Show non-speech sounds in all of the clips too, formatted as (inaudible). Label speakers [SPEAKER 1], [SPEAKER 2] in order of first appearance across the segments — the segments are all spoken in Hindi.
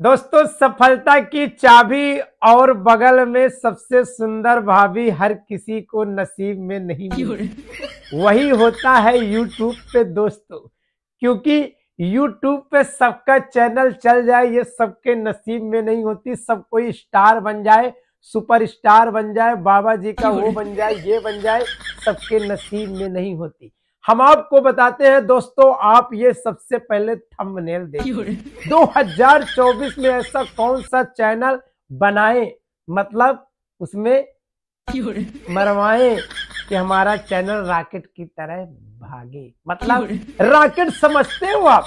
[SPEAKER 1] दोस्तों सफलता की चाबी और बगल में सबसे सुंदर भाभी हर किसी को नसीब में नहीं वही होता है यूट्यूब पे दोस्तों क्योंकि यूट्यूब पे सबका चैनल चल जाए ये सबके नसीब में नहीं होती। सब कोई स्टार बन जाए सुपर स्टार बन जाए बाबा जी का वो बन जाए ये बन जाए सबके नसीब में नहीं होती। हम आपको बताते हैं दोस्तों आप ये सबसे पहले थंबनेल देखिए। 2024 में ऐसा कौन सा चैनल बनाए? मतलब उसमें मरवाए कि हमारा चैनल रॉकेट की तरह भागे। मतलब रॉकेट समझते हो आप?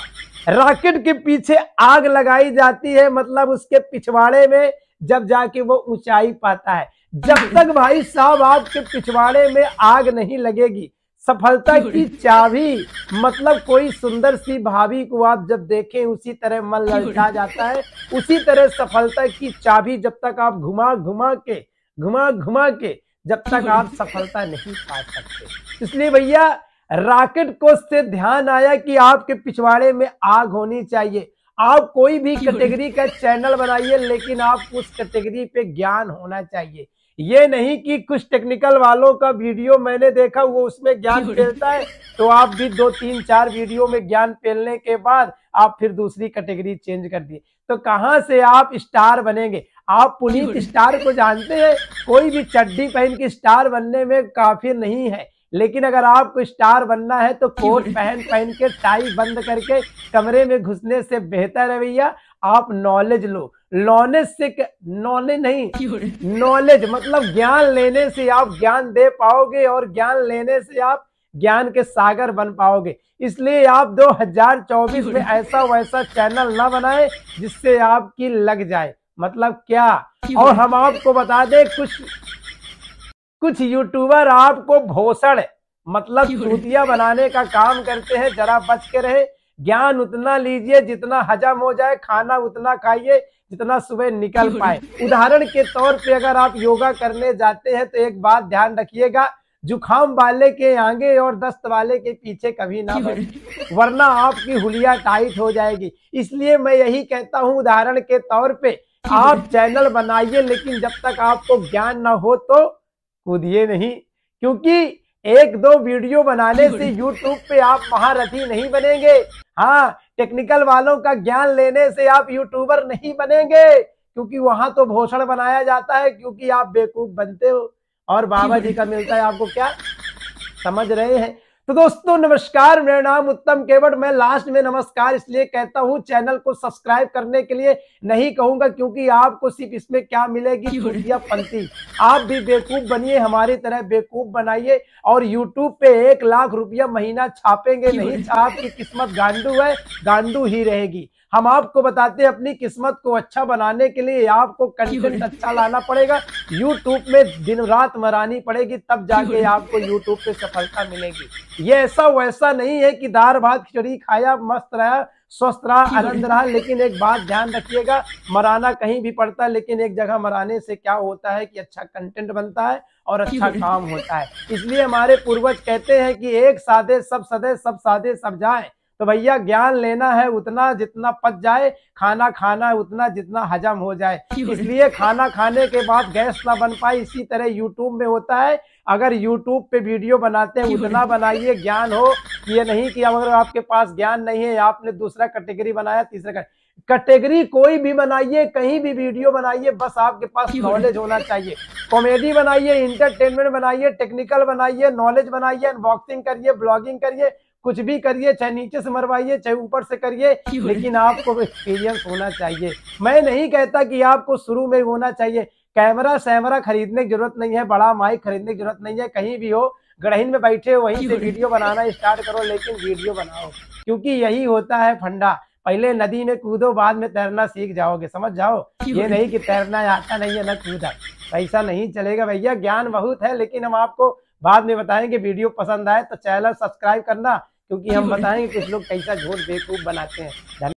[SPEAKER 1] रॉकेट के पीछे आग लगाई जाती है मतलब उसके पिछवाड़े में जब जाके वो ऊंचाई पाता है। जब तक भाई साहब आपके पिछवाड़े में आग नहीं लगेगी। सफलता (laughs) की चाबी मतलब कोई सुंदर सी भाभी को आप जब देखें उसी तरह मन (laughs) ललचा जाता है। उसी तरह सफलता की चाबी जब तक आप घुमा घुमा के घुमा घुमा के जब तक आप (laughs) सफलता नहीं पा सकते। इसलिए भैया रॉकेट को से ध्यान आया कि आपके पिछवाड़े में आग होनी चाहिए। आप कोई भी कैटेगरी का चैनल बनाइए लेकिन आप उस कैटेगरी पे ज्ञान होना चाहिए। ये नहीं कि कुछ टेक्निकल वालों का वीडियो मैंने देखा वो उसमें ज्ञान फैलता है। तो आप भी दो तीन चार वीडियो में ज्ञान फैलने के बाद आप फिर दूसरी कैटेगरी चेंज कर दिए। तो कहाँ से आप स्टार बनेंगे? आप पुनीत स्टार को जानते हैं? कोई भी चड्डी पहन के स्टार बनने में काफ़ी नहीं है। लेकिन अगर आपको स्टार बनना है तो कोट पहन पहन के टाई बंद करके कमरे में घुसने से बेहतर है भैया। आप नॉलेज लो। नॉलेज से नॉलेज नहीं। (laughs) नॉलेज मतलब ज्ञान लेने से आप ज्ञान दे पाओगे और ज्ञान लेने से आप ज्ञान के सागर बन पाओगे। इसलिए आप 2024 में ऐसा वैसा चैनल ना बनाए जिससे आपकी लग जाए। मतलब क्या? और हम आपको बता दें कुछ कुछ यूट्यूबर आपको भोसड़ मतलब चूतिया बनाने का काम करते हैं जरा बच के रहे। ज्ञान उतना लीजिए जितना हजम हो जाए खाना उतना खाइए जितना सुबह निकल (laughs) पाए। उदाहरण के तौर पे अगर आप योगा करने जाते हैं तो एक बात ध्यान रखिएगा जुखाम वाले के आगे और दस्त वाले के पीछे कभी ना बढ़े (laughs) वरना आपकी हुलिया टाइट हो जाएगी। इसलिए मैं यही कहता हूँ उदाहरण के तौर पे आप (laughs) चैनल बनाइए लेकिन जब तक आपको ज्ञान ना हो तो कूदिए नहीं क्योंकि एक दो वीडियो बनाने से यूट्यूब पे आप महारथी नहीं बनेंगे। हाँ टेक्निकल वालों का ज्ञान लेने से आप यूट्यूबर नहीं बनेंगे, क्योंकि वहाँ तो भोषण बनाया जाता है, क्योंकि आप बेवकूफ़ बनते हो। और बाबा जी का मिलता है आपको क्या? समझ रहे हैं? तो दोस्तों नमस्कार मेरा नाम उत्तम केवट। मैं लास्ट में नमस्कार इसलिए कहता हूँ चैनल को सब्सक्राइब करने के लिए नहीं कहूँगा क्योंकि आपको सिर्फ़ इसमें क्या मिलेगी? पंथी आप भी बेवकूफ़ बनिए हमारी तरह बेवकूफ़ बनाइए और यूट्यूब पे एक लाख रुपया महीना छापेंगे नहीं आपकी किस्मत गांडू है गांडू ही रहेगी। हम आपको बताते हैं अपनी किस्मत को अच्छा बनाने के लिए आपको कंटेंट अच्छा लाना पड़ेगा। यूट्यूब में दिन रात मरानी पड़ेगी तब जाके आपको यूट्यूब पे सफलता मिलेगी। ये ऐसा वैसा नहीं है कि दार भात खिचड़ी खाया मस्त रहा स्वस्थ रहा आनंद रहा लेकिन एक बात ध्यान रखिएगा मराना कहीं भी पड़ता है लेकिन एक जगह मराने से क्या होता है कि अच्छा कंटेंट बनता है और अच्छा काम होता है। इसलिए हमारे पूर्वज कहते हैं कि एक सादे सब सदे सब सादे सब जाए। तो भैया ज्ञान लेना है उतना जितना पच जाए खाना खाना है उतना जितना हजम हो जाए। (laughs) इसलिए खाना खाने के बाद गैस ना बन पाए इसी तरह यूट्यूब में होता है अगर यूट्यूब पे वीडियो बनाते हैं उतना बनाइए ज्ञान हो ये नहीं कि अगर आपके पास ज्ञान नहीं है आपने दूसरा कैटेगरी बनाया तीसरा कैटेगरी कोई भी बनाइए कहीं भी वीडियो बनाइए बस आपके पास नॉलेज होना चाहिए। कॉमेडी बनाइए इंटरटेनमेंट बनाइए टेक्निकल बनाइए नॉलेज बनाइए अनबॉक्सिंग करिए ब्लॉगिंग करिए कुछ भी करिए चाहे नीचे से मरवाइए चाहे ऊपर से करिए (laughs) लेकिन आपको एक्सपीरियंस होना चाहिए। मैं नहीं कहता कि आपको शुरू में होना चाहिए। कैमरा सैमरा खरीदने की ज़रूरत नहीं है बड़ा माइक खरीदने की ज़रूरत नहीं है कहीं भी हो गढ़हीन में बैठे हो वहीं से वीडियो बनाना स्टार्ट करो लेकिन वीडियो बनाओ। क्योंकि यही होता है फंडा। पहले नदी में कूदो बाद में तैरना सीख जाओगे समझ जाओ? ये नहीं कि तैरना आता नहीं है न कूदा। ऐसा नहीं चलेगा भैया ज्ञान बहुत है लेकिन हम आपको बाद में बताएँगे वीडियो पसंद आए तो चैनल सब्सक्राइब करना क्योंकि हम (laughs) बताएँगे कुछ लोग कैसा झूठ बेवकूफ़ बनाते हैं।